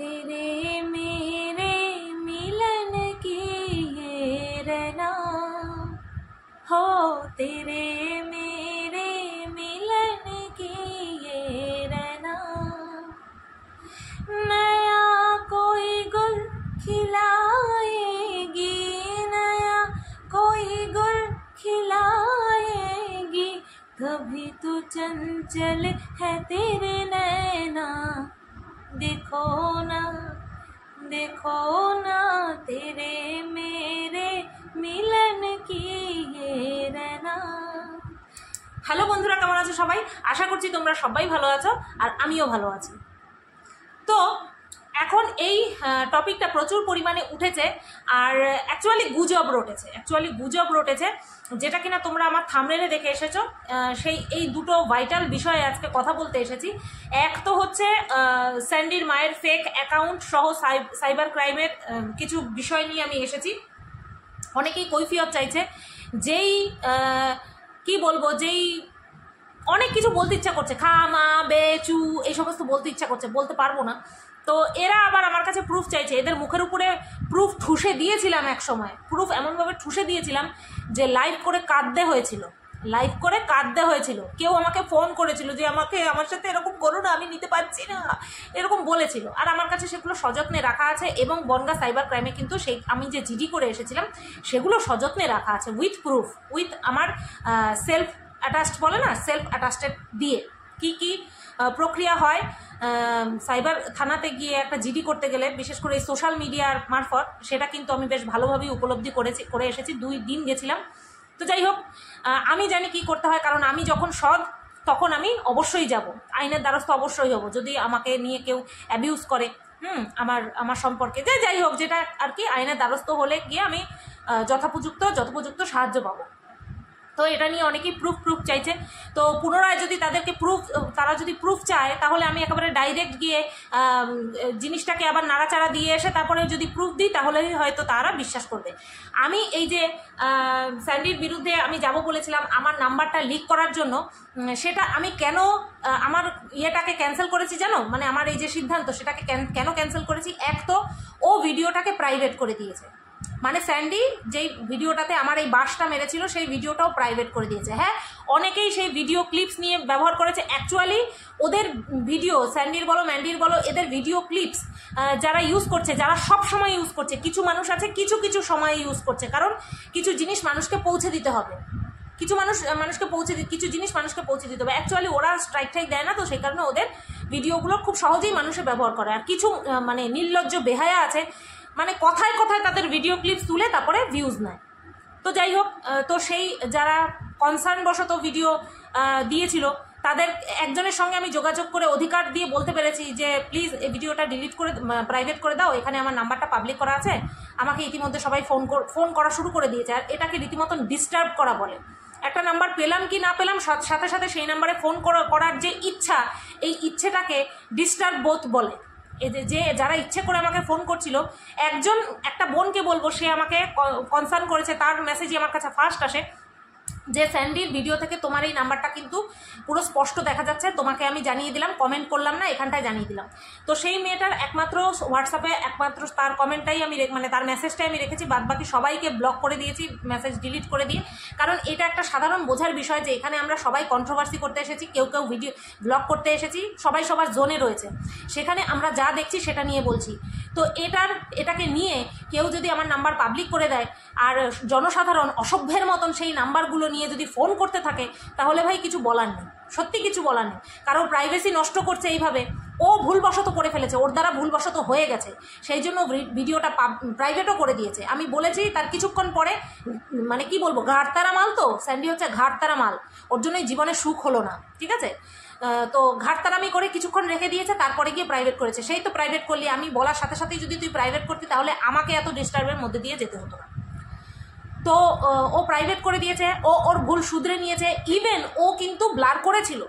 तेरे मेरे मिलन की ये रना हो तेरे मेरे मिलन की ये रना नया कोई गुल खिलाएगी, नया कोई गुल खिलाएगी। कभी तो चंचल है तेरे देखो ना देखो ना तेरे मेरे মিলন কি না হ্যালো বন্ধুরা কেমন আছো সবাই আশা করছি তোমরা সবাই ভালো আছো আর আমিও ভালো আছি তো এখন এই টপিকটা প্রচুর পরিমাণে উঠেছে, আর অ্যাকচুয়ালি গুজব রটেছে অ্যাকচুয়ালি গুজব রটেছে, যেটা কিনা তোমরা আমার থামরেলে দেখে এসেছ সেই, এই দুটো ভাইটাল বিষয়ে আজকে কথা বলতে এসেছি। এক তো হচ্ছে স্যান্ডির মায়ের ফেক অ্যাকাউন্ট সহ সাই- সাইবার ক্রাইমের কিছু বিষয় নিয়ে আমি এসেছি। অনেকেই কৈফিয়ত চাইছে, যেই কি বলব, যেই অনেক কিছু বলতে ইচ্ছা করছে খা মা বে চু এই সমস্ত বলতে ইচ্ছা করছে, বলতে পারব না। তো এরা আবার আমার কাছে প্রুফ চাইছে। এদের মুখের উপরে প্রুফ ঠুসে দিয়েছিলাম এক সময় প্রুফ এমনভাবে ঠুসে দিয়েছিলাম যে লাইভ করে কাঁদতে হয়েছিল। লাইভ করে কাঁদতে হয়েছিল। কেউ আমাকে ফোন করেছিল যে, আমাকে, আমার সাথে এরকম করো না, আমি নিতে পারছি না। এরকম বলেছিল। আর আমার কাছে সেগুলো সযত্নে রাখা আছে এবং বনগা সাইবার ক্রাইমে কিন্তু সেই, আমি যে জিডি করে এসেছিলাম, সেগুলো সযত্নে রাখা আছে উইথ প্রুফ উইথ আমার সেলফ অ্যাটাচড বলে না সেলফ অ্যাটাচড দিয়ে। কি কি প্রক্রিয়া হয়? সাইবার থানাতে গিয়ে একটা জিডি করতে গেলে, বিশেষ করে এই সোশ্যাল মিডিয়ার মারফত, সেটা কিন্তু আমি বেশ ভালোভাবেই উপলব্ধি করেছি, করে এসেছি, দুই দিন গেছিলাম। তো যাই হোক আমি জানি কি করতে হয়, কারণ আমি যখন সৎ, তখন আমি অবশ্যই যাব। আইনের দ্বারস্থ অবশ্যই হব, যদি আমাকে নিয়ে কেউ অ্যাবিউজ করে। হুম, আমার আমার সম্পর্কে। যে যাই হোক, যেটা আর কি, আইনের দ্বারস্থ হলে গিয়ে আমি যথাপযুক্ত, যথোপযুক্ত সাহায্য পাবো। তো এটা নিয়ে অনেকেই প্রুফ প্রুফ চাইছে। তো পুনরায় যদি তাদেরকে প্রুফ তারা যদি প্রুফ চায়, তাহলে আমি একেবারে ডাইরেক্ট গিয়ে জিনিসটাকে আবার নাড়াচাড়া দিয়ে এসে তারপরে যদি প্রুফ দিই, তাহলেই হয়তো তারা বিশ্বাস করবে। আমি এই যে স্যান্ডির বিরুদ্ধে আমি যাব বলেছিলাম, আমার নাম্বারটা লিক করার জন্য সেটা আমি কেন আমার ইয়েটাকে ক্যান্সেল করেছি জানো? মানে আমার এই যে সিদ্ধান্ত, সেটাকে কেন ক্যান্সেল করেছি? এক তো ও ভিডিওটাকে প্রাইভেট করে দিয়েছে। মানে স্যান্ডি যেই ভিডিওটাতে আমার এই বাসটা মেরেছিল, সেই ভিডিওটাও প্রাইভেট করে দিয়েছে। হ্যাঁ অনেকেই সেই ভিডিও ক্লিপস নিয়ে ব্যবহার করেছে। অ্যাকচুয়ালি ওদের ভিডিও স্যান্ডির বলো, ম্যান্ডির বলো, এদের ভিডিও ক্লিপস যারা ইউজ করছে, যারা সব সময় ইউজ করছে, কিছু মানুষ আছে, কিছু কিছু সময় ইউজ করছে। কারণ কিছু জিনিস মানুষকে পৌঁছে দিতে হবে। কিছু মানুষ মানুষকে পৌঁছে কিছু জিনিস মানুষকে পৌঁছে দিতে হবে। অ্যাকচুয়ালি ওরা স্ট্রাইক টাইক দেয় না তো, সেই কারণে ওদের ভিডিওগুলো খুব সহজেই মানুষে ব্যবহার করে। আর কিছু মানে নির্লজ্জ বেহায়া আছে মানে কথায় কথায় তাদের ভিডিও ক্লিপস তুলে তারপরে ভিউজ নেয়। তো যাই হোক তো সেই যারা কনসার্ন বশত ভিডিও দিয়েছিল, তাদের একজনের সঙ্গে আমি যোগাযোগ করে অধিকার দিয়ে বলতে পেরেছি যে প্লিজ এই ভিডিওটা ডিলিট করে প্রাইভেট করে দাও। এখানে আমার নাম্বারটা পাবলিক করা আছে। আমাকে ইতিমধ্যে সবাই ফোন ফোন করা শুরু করে দিয়েছে। আর এটাকে রীতিমতন ডিস্টার্ব করা বলে। একটা নাম্বার পেলাম কি না পেলাম, সাথ- সাথে সেই নাম্বারে ফোন করা- করার যে ইচ্ছা, এই ইচ্ছেটাকে ডিস্টার্ব বোধ বলে। যে- যারা ইচ্ছে করে আমাকে ফোন করছিল, একজন, একটা বোনকে বলব, সে আমাকে কনসার্ন করেছে, তার মেসেজই আমার কাছে ফার্স্ট আসে। যে স্যান্ডির ভিডিও থেকে তোমার এই নাম্বারটা কিন্তু পুরো স্পষ্ট দেখা যাচ্ছে। তোমাকে আমি জানিয়ে দিলাম কমেন্ট করলাম না, এখানটায় জানিয়ে দিলাম। তো সেই মেয়েটার একমাত্র হোয়াটসঅ্যাপে একমাত্র তার কমেন্টটাই আমি মানে তার মেসেজটাই আমি রেখেছি। বাদ বাকি সবাইকে ব্লক করে দিয়েছি মেসেজ ডিলিট করে দিয়ে। কারণ এটা একটা সাধারণ বোঝার বিষয় যে এখানে আমরা সবাই কন্ট্রোভার্সি করতে এসেছি, কেউ কেউ ভিডিও ব্লক করতে এসেছি, সবাই সবার জোনে রয়েছে। সেখানে আমরা যা দেখছি সেটা নিয়ে বলছি। তো এটার এটাকে নিয়ে কেউ যদি আমার নাম্বার পাবলিক করে দেয়, আর জনসাধারণ অসভ্যের মতন সেই নাম্বারগুলো নিয়ে যদি ফোন করতে থাকে, তাহলে ভাই কিছু বলার নেই। সত্যি কিছু বলার নেই। কারও প্রাইভেসি নষ্ট করছে এইভাবে, ও ভুলবশত করে ফেলেছে, ওর দ্বারা ভুলবশত হয়ে গেছে। সেই জন্য ভিডিওটা প্রাইভেটও করে দিয়েছে। আমি বলেছি, তার কিছুক্ষণ পরে মানে কি বলব ঘাটতারা মাল তো? স্যান্ডি হচ্ছে ঘাটতারা মাল। ওর জন্যই জীবনে সুখ হলো না, ঠিক আছে? তো ঘাটতারামি করে কিছুক্ষণ রেখে দিয়েছে, তারপরে গিয়ে প্রাইভেট করেছে। সেই তো প্রাইভেট করলি। আমি বলার সাথে সাথেই যদি তুই প্রাইভেট করতি, তাহলে আমাকে এত ডিস্টার্বের মধ্যে দিয়ে যেতে হতো না। তো, ও প্রাইভেট করে দিয়েছে, ও ওর ভুল শুধরে নিয়েছে ইভেন ও কিন্তু ব্লার করেছিল।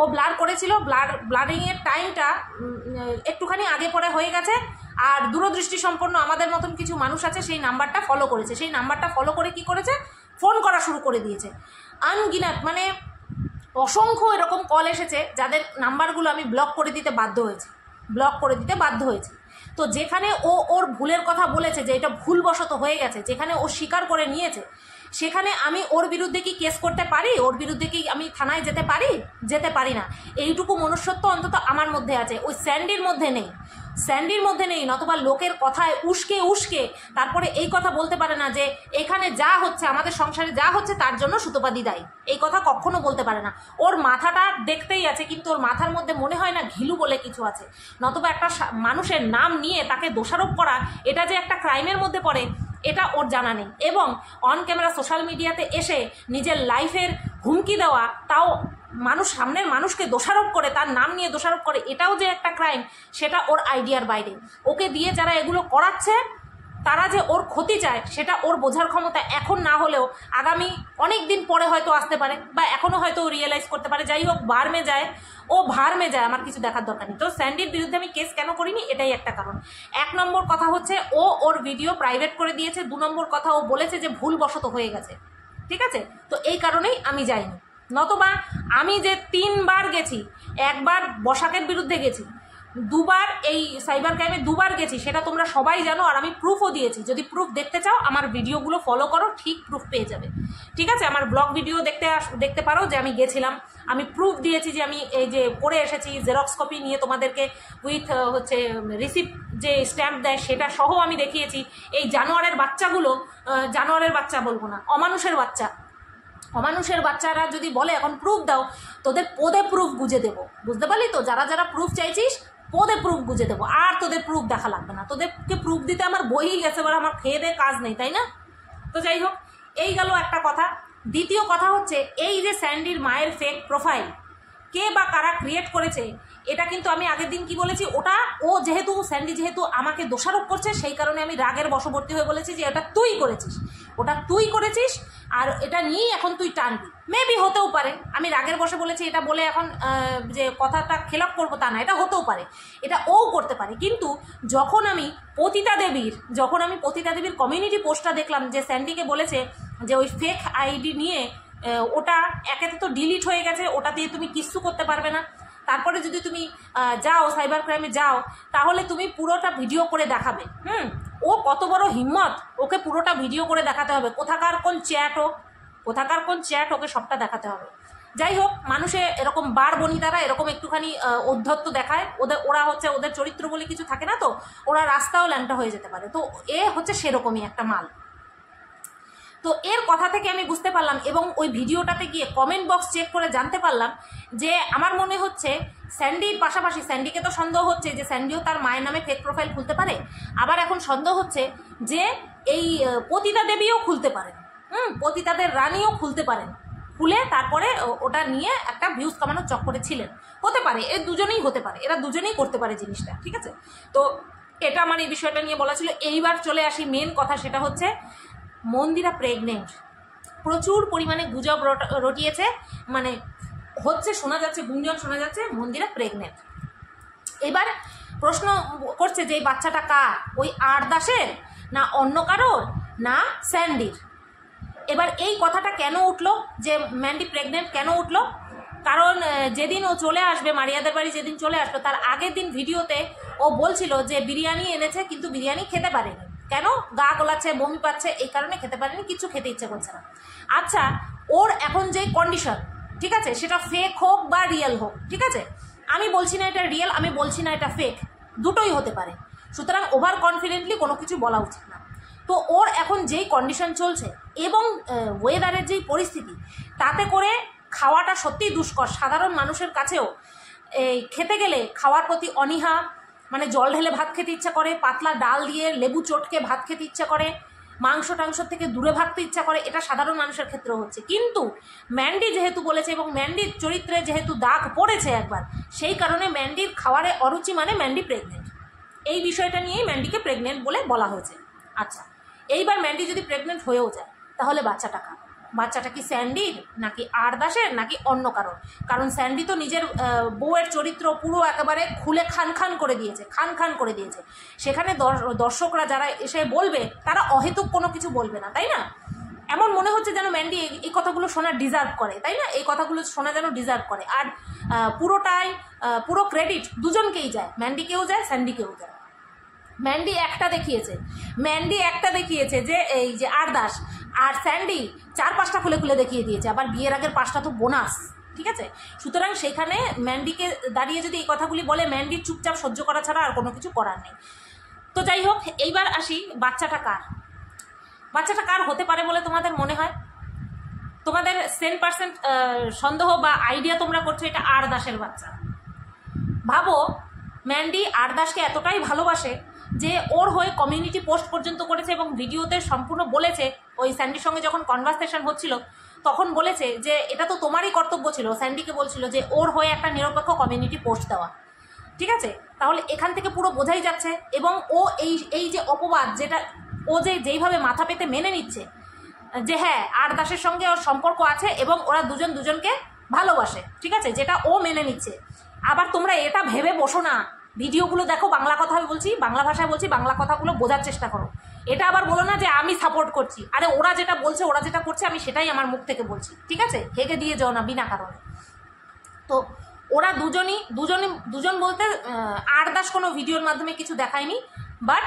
ও ব্লার করেছিল ব্লার ব্লারিংয়ের টাইমটা একটুখানি আগে পরে হয়ে গেছে, আর দূরদৃষ্টি সম্পন্ন আমাদের মতন কিছু মানুষ আছে, সেই নাম্বারটা ফলো করেছে। সেই নাম্বারটা ফলো করে কি করেছে? ফোন করা শুরু করে দিয়েছে। আনগিনাত মানে অসংখ্য এরকম কল এসেছে, যাদের নাম্বারগুলো আমি ব্লক করে দিতে বাধ্য হয়েছি। ব্লক করে দিতে বাধ্য হয়েছি। তো যেখানে ও ওর ভুলের কথা বলেছে যে এটা ভুলবশত হয়ে গেছে, যেখানে ও স্বীকার করে নিয়েছে, সেখানে আমি ওর বিরুদ্ধে কি কেস করতে পারি? ওর বিরুদ্ধে কি আমি থানায় যেতে পারি? যেতে পারি না। এইটুকু মনুষ্যত্ব অন্তত আমার মধ্যে আছে। ওই স্যান্ডির মধ্যে নেই। স্যান্ডির মধ্যে নেই, নতবা লোকের কথায় উস্কে উস্কে। তারপরে এই কথা বলতে পারে না যে, এখানে যা হচ্ছে, আমাদের সংসারে যা হচ্ছে, তার জন্য সুতোপাদি দায়ী। এই কথা কখনো বলতে পারে না। ওর মাথাটা দেখতেই আছে, কিন্তু ওর মাথার মধ্যে মনে হয় না ঘিলু বলে কিছু আছে। নতবা একটা মানুষের নাম নিয়ে তাকে দোষারোপ করা, এটা যে একটা ক্রাইমের মধ্যে পড়ে, এটা ওর জানা নেই। এবং অন ক্যামেরা সোশ্যাল মিডিয়াতে এসে নিজের লাইফের হুমকি দেওয়া, তাও মানুষ সামনের মানুষকে দোষারোপ করে, তার নাম নিয়ে দোষারোপ করে, এটাও যে একটা ক্রাইম সেটা ওর আইডিয়ার বাইরে। ওকে দিয়ে যারা এগুলো করাচ্ছে, তারা যে ওর ক্ষতি চায়, সেটা ওর বোঝার ক্ষমতা এখন না হলেও আগামী অনেক দিন পরে হয়তো আসতে পারে, বা এখনও হয়তো ও রিয়েলাইজ করতে পারে। যাই হোক ভার্মে যায়। ও ভার্মে যায়, আমার কিছু দেখার দরকার নেই। তো স্যান্ডির বিরুদ্ধে আমি কেস কেন করিনি? এটাই একটা কারণ। এক নম্বর কথা হচ্ছে, ও ওর ভিডিও প্রাইভেট করে দিয়েছে। দু নম্বর কথা ও বলেছে যে ভুলবশত হয়ে গেছে। ঠিক আছে? তো এই কারণেই আমি যাইনি। নতবা আমি যে তিনবার গেছি, একবার বসাকের বিরুদ্ধে গেছি, দুবার এই সাইবার ক্রাইমে দুবার গেছি, সেটা তোমরা সবাই জানো আর আমি প্রুফও দিয়েছি। যদি প্রুফ দেখতে চাও, আমার ভিডিওগুলো ফলো করো, ঠিক প্রুফ পেয়ে যাবে। ঠিক আছে? আমার ব্লগ ভিডিও দেখতে দেখতে পারো যে আমি গেছিলাম। আমি প্রুফ দিয়েছি যে আমি এই যে পড়ে এসেছি জেরক্স কপি নিয়ে তোমাদেরকে উইথ হচ্ছে রিসিপ্ট যে স্ট্যাম্প দেয়, সেটা সহ আমি দেখিয়েছি। এই জানোয়ারের বাচ্চাগুলো জানোয়ারের বাচ্চা বলব না, অমানুষের বাচ্চা। অমানুষের বাচ্চারা যদি বলে, এখন প্রুফ দাও, তোদের পদে প্রুফ গুঁজে দেবো। বুঝতে পারলি তো? যারা যারা প্রুফ চাইছিস, পদে প্রুফ গুঁজে দেবো। আর তোদের প্রুফ দেখা লাগবে না। তোদেরকে প্রুফ দিতে আমার বই গেছে এবার আমার খেয়ে দিয়ে কাজ নেই, তাই না? তো যাই হোক, এই গেল একটা কথা। দ্বিতীয় কথা হচ্ছে, এই যে স্যান্ডির মায়ের ফেক প্রোফাইল কে বা কারা ক্রিয়েট করেছে, এটা কিন্তু আমি আগের দিন কি বলেছি? ওটা ও যেহেতু, স্যান্ডি যেহেতু আমাকে দোষারোপ করছে, সেই কারণে আমি রাগের বশবর্তী হয়ে বলেছি যে এটা তুই করেছিস। ওটা তুই করেছিস, আর এটা নিয়েই এখন তুই টানবি। মেবি হতেও পারে। আমি রাগের বসে বলেছি, এটা বলে এখন যে কথাটা খেলাপ করব তা না, এটা হতেও পারে। এটা ও করতে পারে। কিন্তু যখন আমি পতিতা দেবীর, যখন আমি পতিতা দেবীর কমিউনিটি পোস্টটা দেখলাম, যে স্যান্ডিকে বলেছে যে ওই ফেক আইডি নিয়ে ওটা একেতে তো ডিলিট হয়ে গেছে, ওটা দিয়ে তুমি কিচ্ছু করতে পারবে না। তারপরে যদি তুমি যাও সাইবার ক্রাইমে যাও, তাহলে তুমি পুরোটা ভিডিও করে দেখাবে। হুম? ও কত বড় হিম্মত? ওকে পুরোটা ভিডিও করে দেখাতে হবে। কোথাকার কোন চ্যাট ও? কোথাকার কোন চ্যাট ওকে সবটা দেখাতে হবে। যাই হোক, মানুষে এরকম বার বনিতারা এরকম একটুখানি অধ্যত্ত দেখায়। ওদের, ওরা হচ্ছে ওদের চরিত্র বলে কিছু থাকে না তো? ওরা রাস্তাও ল্যাংটা হয়ে যেতে পারে। তো এ হচ্ছে সেরকমই একটা মাল। তো এর কথা থেকে আমি বুঝতে পারলাম এবং ওই ভিডিওটাতে গিয়ে কমেন্ট বক্স চেক করে জানতে পারলাম যে আমার মনে হচ্ছে স্যান্ডির পাশাপাশি স্যান্ডিকে তো সন্দেহ হচ্ছে যে স্যান্ডিও তার মায়ের নামে ফেক প্রোফাইল খুলতে পারে। আবার এখন সন্দেহ হচ্ছে যে এই পতিতা দেবীও খুলতে পারেন। হুম, পতিতাদের রানীও খুলতে পারেন। খুলে তারপরে ওটা নিয়ে একটা ভিউজ কামানোর চক্করে ছিলেন। হতে পারে এর দুজনেই হতে পারে, এরা দুজনেই করতে পারে জিনিসটা, ঠিক আছে? তো এটা আমার এই বিষয়টা নিয়ে বলা ছিল। এইবার চলে আসি মেন কথা, সেটা হচ্ছে মন্দিরা প্রেগনেন্ট প্রচুর পরিমাণে গুজব রট- রটিয়েছে মানে হচ্ছে শোনা যাচ্ছে, গুঞ্জন শোনা যাচ্ছে, মন্দিরা প্রেগনেন্ট এবার প্রশ্ন করছে যে এই বাচ্চাটা কার? ওই আট দাসের না অন্য কারোর? না স্যান্ডির। এবার এই কথাটা কেন উঠল? যে ম্যান্ডি প্রেগনেন্ট কেন উঠল? কারণ যেদিন ও চলে আসবে, মারিয়াদের বাড়ি যেদিন চলে আসবে, তার আগের দিন ভিডিওতে ও বলছিল যে বিরিয়ানি এনেছে, কিন্তু বিরিয়ানি খেতে পারেনি। কেন? গা গোলাচ্ছে, বমি পাচ্ছে, এই কারণে খেতে পারেনি, কিছু খেতে ইচ্ছে করছে না। আচ্ছা ওর এখন যে কন্ডিশন ঠিক আছে? সেটা ফেক হোক বা রিয়েল হোক, ঠিক আছে? আমি বলছি না এটা রিয়েল আমি বলছি না এটা ফেক দুটোই হতে পারে। সুতরাং ওভার কনফিডেন্টলি কোনো কিছু বলা উচিত না। তো ওর এখন যেই কন্ডিশন চলছে এবং ওয়েদারের যেই পরিস্থিতি, তাতে করে খাওয়াটা সত্যিই দুষ্কর। সাধারণ মানুষের কাছেও, এই, খেতে গেলে খাওয়ার প্রতি অনীহা মানে জল ঢেলে ভাত খেতে ইচ্ছা করে, পাতলা ডাল দিয়ে লেবু চটকে ভাত খেতে ইচ্ছা করে, মাংস টাংস থেকে দূরে ভাগতে ইচ্ছা করে, এটা সাধারণ মানুষের ক্ষেত্রে হচ্ছে। কিন্তু ম্যান্ডি যেহেতু বলেছে এবং ম্যান্ডির চরিত্রে যেহেতু দাগ পড়েছে একবার, সেই কারণে ম্যান্ডির খাওয়ারে অরুচি মানে ম্যান্ডি প্রেগনেন্ট এই বিষয়টা নিয়েই ম্যান্ডিকে প্রেগনেন্ট বলে বলা হয়েছে। আচ্ছা এইবার ম্যান্ডি যদি প্রেগনেন্ট হয়েও যায়, তাহলে বাচ্চাটা কার? বাচ্চাটা কি স্যান্ডির নাকি আর দাসের, নাকি অন্য কারণ কারণ স্যান্ডি তো নিজের বউয়ের চরিত্র পুরো একেবারে খুলে খান খান করে দিয়েছে, খান খান করে দিয়েছে। সেখানে দর- দর্শকরা যারা এসে বলবে, তারা অহেতুক কোনো কিছু বলবে না, তাই না? এমন মনে হচ্ছে যেন ম্যান্ডি এই কথাগুলো শোনা ডিজার্ভ করে, তাই না? এই কথাগুলো শোনা যেন ডিজার্ভ করে। আর পুরোটাই পুরো ক্রেডিট দুজনকেই যায়, ম্যান্ডিকেও যায়, স্যান্ডিকেও যায়। ম্যান্ডি একটা দেখিয়েছে। ম্যান্ডি একটা দেখিয়েছে যে এই যে আরদাস আর স্যান্ডি চার পাঁচটা খুলে খুলে দেখিয়ে দিয়েছে। আবার বিয়ের আগের পাঁচটা তো বোনাস ঠিক আছে? সুতরাং সেখানে ম্যান্ডিকে দাঁড়িয়ে যদি এই কথাগুলি বলে ম্যান্ডির চুপচাপ সহ্য করা ছাড়া আর কোনো কিছু করার নেই। তো যাই হোক, এইবার আসি, বাচ্চাটা কার? বাচ্চাটা কার হতে পারে বলে তোমাদের মনে হয়? তোমাদের সেন পার্সেন্ট সন্দেহ বা আইডিয়া তোমরা করছ এটা আর দাসের বাচ্চা। ভাবো ম্যান্ডি আরদাসকে এতটাই ভালোবাসে যে ওর হয়ে কমিউনিটি পোস্ট পর্যন্ত করেছে এবং ভিডিওতে সম্পূর্ণ বলেছে, ওই স্যান্ডির সঙ্গে যখন কনভারসেশন হচ্ছিল, তখন বলেছে যে এটা তো তোমারই কর্তব্য ছিল। স্যান্ডিকে বলছিল যে ওর হয়ে একটা নিরপেক্ষ কমিউনিটি পোস্ট দেওয়া। ঠিক আছে? তাহলে এখান থেকে পুরো বোঝাই যাচ্ছে এবং ও এই এই যে অপবাদ যেটা ও যে যেইভাবে মাথা পেতে মেনে নিচ্ছে, যে হ্যাঁ আর দাসের সঙ্গে ওর সম্পর্ক আছে এবং ওরা দুজন দুজনকে ভালোবাসে। ঠিক আছে? যেটা ও মেনে নিচ্ছে। আবার তোমরা এটা ভেবে বসো না। ভিডিওগুলো দেখো, বাংলা কথা আমি বলছি, বাংলা ভাষায় বলছি, বাংলা কথাগুলো বোঝার চেষ্টা করো। এটা আবার বলো না যে আমি সাপোর্ট করছি। আরে ওরা যেটা বলছে, ওরা যেটা করছে, আমি সেটাই আমার মুখ থেকে বলছি। ঠিক আছে? হেগে দিয়ে যাও না, বিনা কারণে। তো ওরা দুজনই দুজনই, দুজন বলতে আর দাস কোনো ভিডিওর মাধ্যমে কিছু দেখায়নি বাট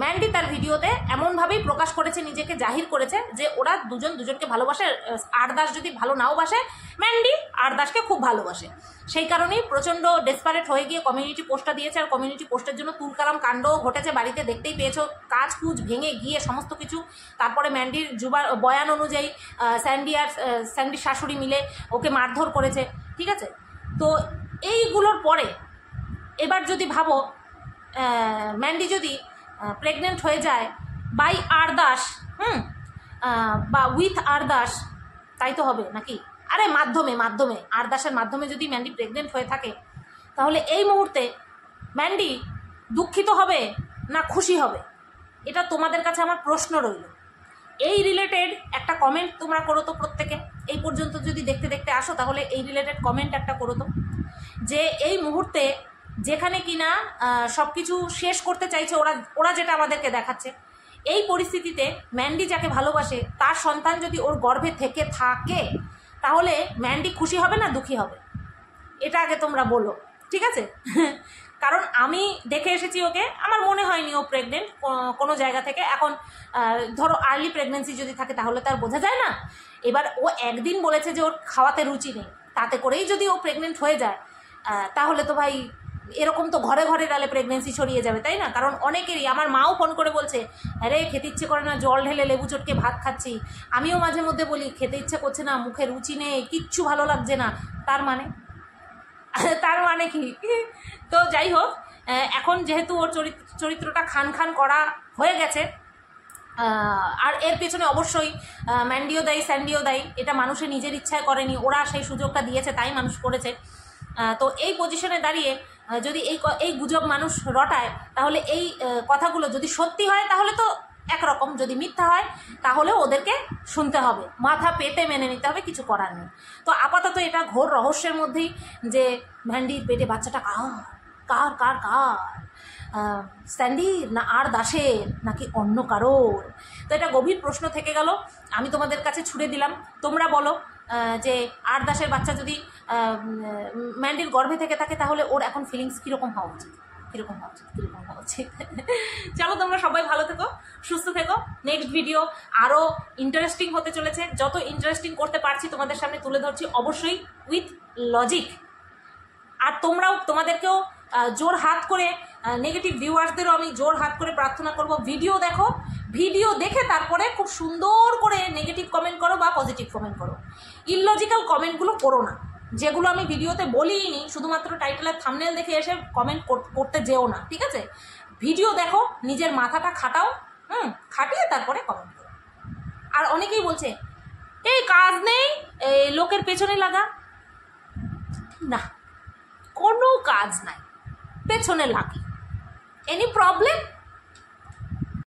ম্যান্ডি তার ভিডিওতে এমনভাবেই প্রকাশ করেছে, নিজেকে জাহির করেছে যে ওরা দুজন দুজনকে ভালোবাসে আরদাস যদি ভালো নাও বাসে ম্যান্ডি আরদাসকে খুব ভালোবাসে। সেই কারণেই প্রচণ্ড ডেসপারেট হয়ে গিয়ে কমিউনিটি পোস্টটা দিয়েছে আর কমিউনিটি পোস্টের জন্য তুলকালাম কাণ্ডও ঘটেছে, বাড়িতে দেখতেই পেয়েছ। কাজ কুচ ভেঙে গিয়ে সমস্ত কিছু। তারপরে ম্যান্ডির জুবার বয়ান অনুযায়ী স্যান্ডি আর স্যান্ডির শাশুড়ি মিলে ওকে মারধর করেছে, ঠিক আছে? তো এইগুলোর পরে, এবার যদি ভাবো ম্যান্ডি যদি প্রেগনেন্ট হয়ে যায় বাই আরদাস হুম? বা উইথ আরদাস তাই তো হবে নাকি? আরে মাধ্যমে মাধ্যমে আরদাসের মাধ্যমে যদি ম্যান্ডি প্রেগনেন্ট হয়ে থাকে, তাহলে এই মুহূর্তে ম্যান্ডি দুঃখিত হবে না খুশি হবে? এটা তোমাদের কাছে আমার প্রশ্ন রইল। এই রিলেটেড একটা কমেন্ট তোমরা করো তো প্রত্যেকে। এই পর্যন্ত যদি দেখতে দেখতে আসো, তাহলে এই রিলেটেড কমেন্ট একটা করো তো। যে এই মুহূর্তে যেখানে কিনা সব কিছু শেষ করতে চাইছে ওরা ওরা যেটা আমাদেরকে দেখাচ্ছে। এই পরিস্থিতিতে ম্যান্ডি যাকে ভালোবাসে, তার সন্তান যদি ওর গর্ভে থেকে থাকে, তাহলে ম্যান্ডি খুশি হবে না দুঃখী হবে? এটা আগে তোমরা বলো, ঠিক আছে? কারণ আমি দেখে এসেছি ওকে, আমার মনে হয়নি ও প্রেগনেন্ট কোনো জায়গা থেকে। এখন ধরো আর্লি প্রেগনেন্সি যদি থাকে, তাহলে তার বোঝা যায় না। এবার ও একদিন বলেছে যে ওর খাওয়াতে রুচি নেই, তাতে করেই যদি ও প্রেগনেন্ট হয়ে যায় তাহলে তো ভাই এরকম তো ঘরে ঘরে ডালে প্রেগনেন্সি ছড়িয়ে যাবে, তাই না? কারণ অনেকেরই, আমার মাও ফোন করে বলছে, আরে, খেতে ইচ্ছে করে না, জল ঢেলে লেবু চটকে ভাত খাচ্ছি। আমিও মাঝে মধ্যে বলি, খেতে ইচ্ছে করছে না, মুখে রুচি নেই, কিচ্ছু ভালো লাগছে না। তার মানে তার মানে কি? তো যাই হোক এখন যেহেতু ওর চরিত্র চরিত্রটা খান খান করা হয়ে গেছে আর এর পেছনে অবশ্যই ম্যান্ডিও দায়ী স্যান্ডিও দায়ী, এটা মানুষের নিজের ইচ্ছায় করেনি, ওরা সেই সুযোগটা দিয়েছে, তাই মানুষ করেছে। তো এই পজিশনে দাঁড়িয়ে যদি এই এই গুজব মানুষ রটায় তাহলে এই কথাগুলো যদি সত্যি হয় তাহলে তো একরকম। যদি মিথ্যা হয় তাহলে ওদেরকে শুনতে হবে। মাথা পেতে মেনে নিতে হবে কিছু করার নেই। তো আপাতত এটা ঘোর রহস্যের মধ্যেই যে ভ্যান্ডির পেটে বাচ্চাটা কার কার কার কার? আহ, না আর দাসের নাকি অন্য কারোর? তো এটা গভীর প্রশ্ন থেকে গেল। আমি তোমাদের কাছে ছুড়ে দিলাম। তোমরা বলো যে আর দাসের বাচ্চা যদি ম্যান্ডির গর্ভে থেকে থাকে, তাহলে ওর এখন ফিলিংস কীরকম হওয়া উচিত? কীরকম হওয়া উচিত? কীরকম হওয়া উচিত? চলো তোমরা সবাই ভালো থেকো, সুস্থ থেকো। নেক্সট ভিডিও আরও ইন্টারেস্টিং হতে চলেছে। যত ইন্টারেস্টিং করতে পারছি তোমাদের সামনে তুলে ধরছি, অবশ্যই উইথ লজিক আর তোমরাও, তোমাদেরকেও জোর হাত করে নেগেটিভ ভিউয়ার্সদেরও আমি জোর হাত করে প্রার্থনা করব। ভিডিও দেখো ভিডিও দেখে তারপরে খুব সুন্দর করে নেগেটিভ কমেন্ট করো বা পজিটিভ কমেন্ট করো। ইললজিক্যাল কমেন্টগুলো করো না। যেগুলো আমি ভিডিওতে বলিনি শুধুমাত্র টাইটেলের থামনেল দেখে এসে কমেন্ট করতে যেও না, ঠিক আছে? ভিডিও দেখো, নিজের মাথাটা খাটাও, হুম, খাটিয়ে তারপরে কমেন্ট করো। আর অনেকেই বলছে, এই কাজ নেই, এই লোকের পেছনে লাগা। না, কোনো কাজ নাই। পেছনে লাগে। Any problem